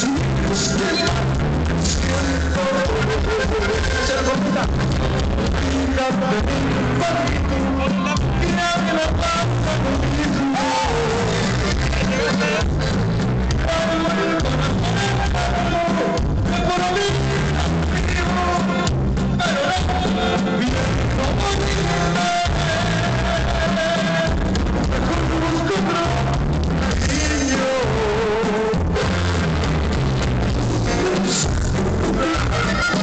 Fuck Oh, my God.